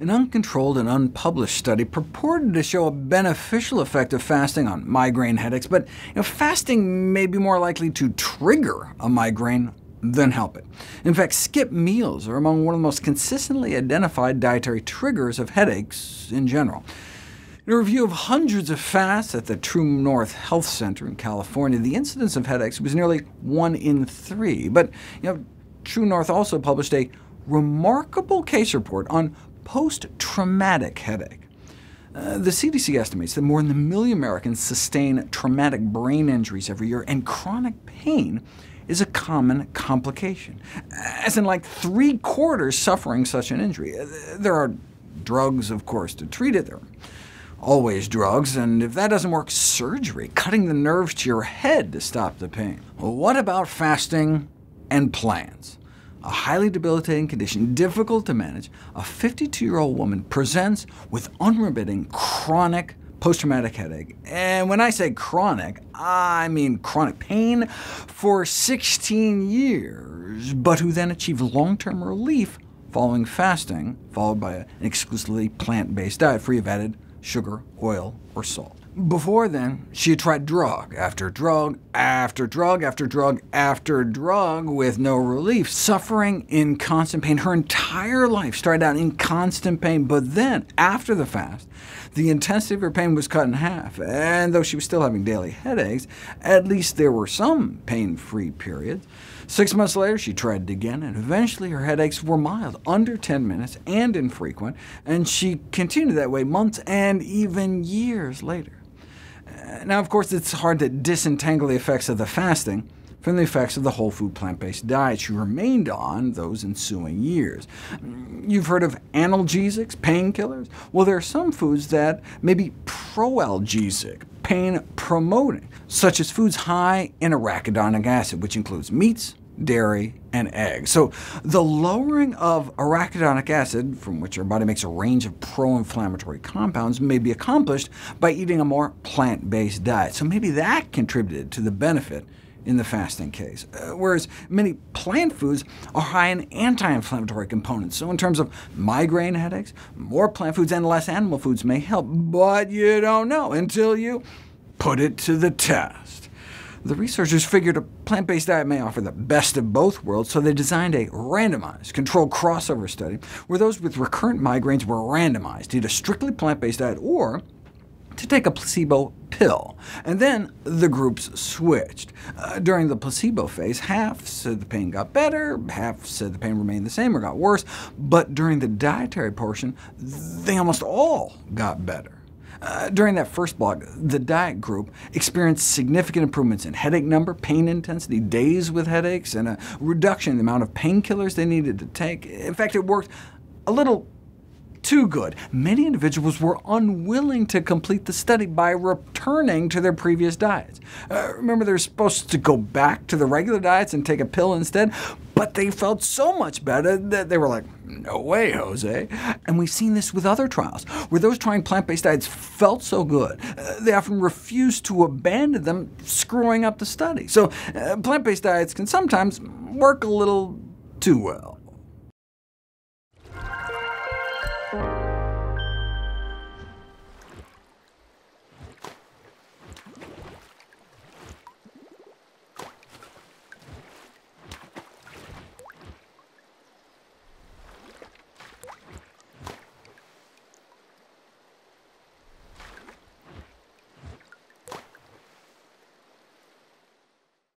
An uncontrolled and unpublished study purported to show a beneficial effect of fasting on migraine headaches, but you know, fasting may be more likely to trigger a migraine than help it. In fact, skip meals are among one of the most consistently identified dietary triggers of headaches in general. In a review of hundreds of fasts at the True North Health Center in California, the incidence of headaches was nearly 1 in 3. But you know, True North also published a remarkable case report on post-traumatic headache. Uh, the CDC estimates that more than a million Americans sustain traumatic brain injuries every year, and chronic pain is a common complication, as in like three-quarters suffering such an injury. Uh, there are drugs, of course, to treat it. There are always drugs, and if that doesn't work, surgery, cutting the nerves to your head to stop the pain. What about fasting and plans? A highly debilitating condition, difficult to manage, a 52-year-old woman presents with unremitting chronic post-traumatic headache. And when I say chronic, I mean chronic pain for 16 years, but who then achieved long-term relief following fasting, followed by an exclusively plant-based diet free of added sugar, oil, or salt. Before then, she had tried drug after drug after drug after drug after drug with no relief, suffering in constant pain. Her entire life started out in constant pain, but then, after the fast, the intensity of her pain was cut in half, and though she was still having daily headaches, at least there were some pain-free periods. Six months later, she tried it again, and eventually her headaches were mild, under 10 minutes, and infrequent, and she continued that way months and even years later. Now, of course, it's hard to disentangle the effects of the fasting from the effects of the whole food plant-based diet she remained on those ensuing years. You've heard of analgesics, painkillers? Well, there are some foods that may be proalgesic, pain-promoting, such as foods high in arachidonic acid, which includes meats, dairy, and eggs. So the lowering of arachidonic acid, from which our body makes a range of pro-inflammatory compounds, may be accomplished by eating a more plant-based diet. So maybe that contributed to the benefit in the fasting case, uh, whereas many plant foods are high in anti-inflammatory components. So in terms of migraine headaches, more plant foods and less animal foods may help, but you don't know until you put it to the test. The researchers figured a plant-based diet may offer the best of both worlds, so they designed a randomized, controlled crossover study where those with recurrent migraines were randomized to eat a strictly plant-based diet or to take a placebo pill, and then the groups switched. Uh, during the placebo phase, half said the pain got better, half said the pain remained the same or got worse, but during the dietary portion, they almost all got better. Uh, during that first block, the diet group experienced significant improvements in headache number, pain intensity, days with headaches, and a reduction in the amount of painkillers they needed to take. In fact, it worked a little too good. Many individuals were unwilling to complete the study by returning to their previous diets. Uh, remember, they're supposed to go back to the regular diets and take a pill instead, but they felt so much better that they were like, no way, Jose. And we've seen this with other trials, where those trying plant-based diets felt so good, uh, they often refused to abandon them, screwing up the study. So uh, plant-based diets can sometimes work a little too well.